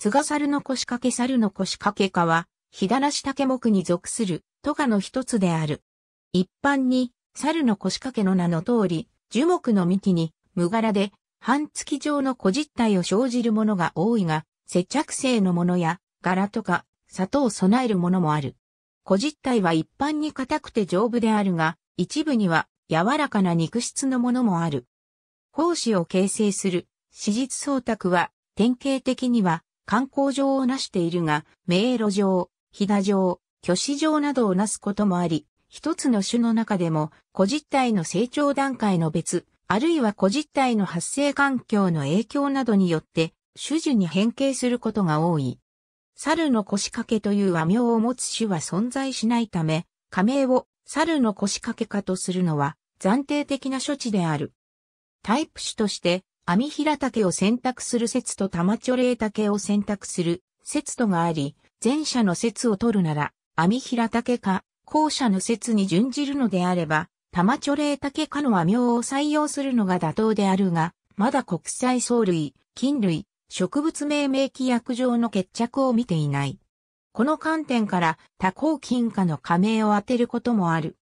ツガサルの腰掛け猿の腰掛け科は、ヒダナシタケ目に属するトガの一つである。一般に、猿の腰掛けの名の通り、樹木の幹に、無柄で、半月状の小実体を生じるものが多いが、接着性のものや、柄とか、砂糖を備えるものもある。小実体は一般に硬くて丈夫であるが、一部には柔らかな肉質のものもある。胞子を形成する、史実総卓は、典型的には、観光状をなしているが、迷路状、ひだ状、虚子状などをなすこともあり、一つの種の中でも、小実体の成長段階の別、あるいは小実体の発生環境の影響などによって、種々に変形することが多い。猿の腰掛けという和名を持つ種は存在しないため、仮名を猿の腰掛けかとするのは暫定的な処置である。タイプ種として、網平竹を選択する説と玉チョレイ竹を選択する説とがあり、前者の説を取るなら、網平竹か、後者の説に準じるのであれば、玉チョレイ竹かの和名を採用するのが妥当であるが、まだ国際藻類、菌類、植物命名規約上の決着を見ていない。この観点から多項金貨の加盟を当てることもある。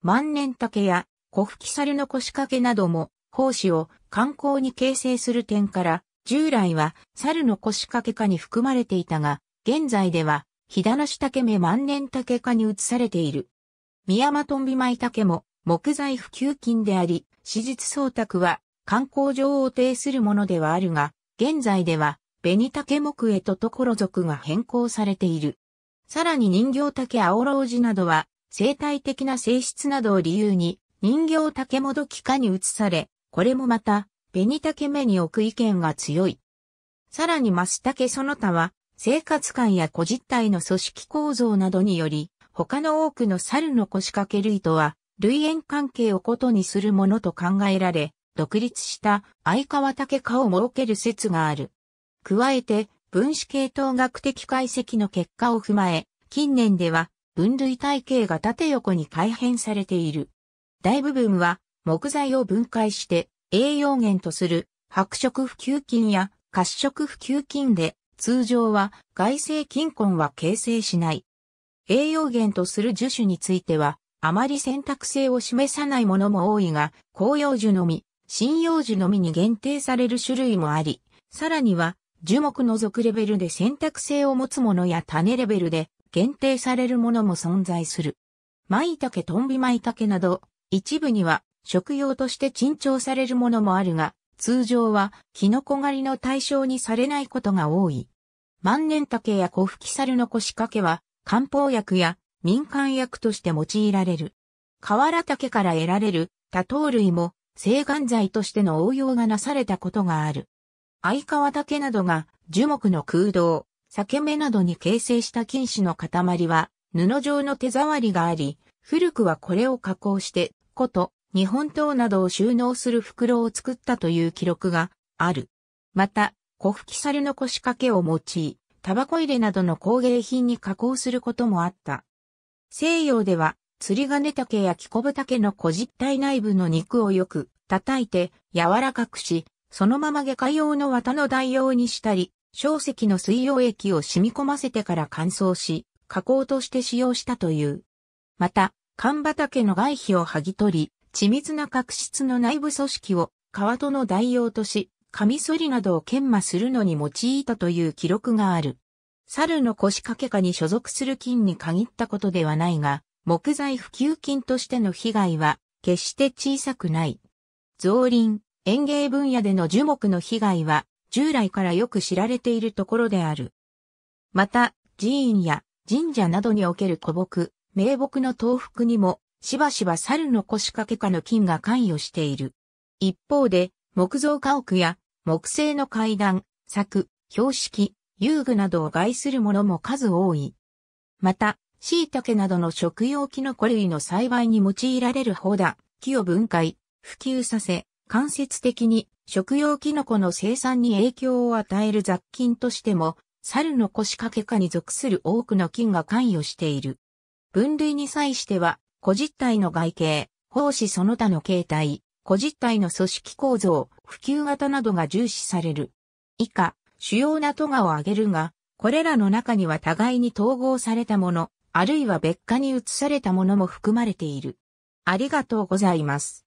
万年竹や小吹き猿の腰掛けなども、胞子を観光に形成する点から、従来は猿の腰掛け科に含まれていたが、現在では、ひだなし竹目万年竹科に移されている。宮間トンビマイ竹も、木材普及金であり、史実総卓は観光上を呈するものではあるが、現在では、紅竹木へと所属が変更されている。さらに人形竹青老寺などは、生態的な性質などを理由に、人形竹もどき化に移され、これもまた、紅竹目に置く意見が強い。さらにマスタケその他は、生活感や小実体の組織構造などにより、他の多くの猿の腰掛け類とは、類縁関係をことにするものと考えられ、独立した相川竹科を設ける説がある。加えて、分子系統学的解析の結果を踏まえ、近年では分類体系が縦横に改変されている。大部分は木材を分解して栄養源とする白色普及菌や褐色普及菌で、通常は外性菌根は形成しない。栄養源とする樹種については、あまり選択性を示さないものも多いが、紅葉樹のみ、針葉樹のみに限定される種類もあり、さらには、樹木除くレベルで選択性を持つものや種レベルで限定されるものも存在する。舞茸トンビ舞茸など、一部には食用として珍重されるものもあるが、通常はキノコ狩りの対象にされないことが多い。万年竹や小吹き猿の腰掛けは漢方薬や民間薬として用いられる。河原竹から得られる多糖類も生顔剤としての応用がなされたことがある。相川竹などが樹木の空洞、裂け目などに形成した菌糸の塊は布状の手触りがあり、古くはこれを加工して、こと、日本刀などを収納する袋を作ったという記録がある。また、小吹き猿の腰掛けを用い、タバコ入れなどの工芸品に加工することもあった。西洋では釣り金竹や木こぶ竹の小実体内部の肉をよく叩いて柔らかくし、そのまま外科用の綿の代用にしたり、小石の水溶液を染み込ませてから乾燥し、加工として使用したという。また、干畑の外皮を剥ぎ取り、緻密な角質の内部組織を皮との代用とし、カミソリなどを研磨するのに用いたという記録がある。猿の腰掛け科に所属する菌に限ったことではないが、木材普及金としての被害は決して小さくない。造林、園芸分野での樹木の被害は従来からよく知られているところである。また、寺院や神社などにおける古木、名木の東福にもしばしば猿の腰掛け科の菌が関与している。一方で、木造家屋や木製の階段、柵、標識、遊具などを害するものも数多い。また、椎茸などの食用キノコ類の栽培に用いられる方だ。木を分解、普及させ、間接的に食用キノコの生産に影響を与える雑菌としても、猿の腰掛け科に属する多くの菌が関与している。分類に際しては、個実体の外形、胞子その他の形態、個実体の組織構造、普及型などが重視される。以下、主要な都がを挙げるが、これらの中には互いに統合されたもの、あるいは別家に移されたものも含まれている。ありがとうございます。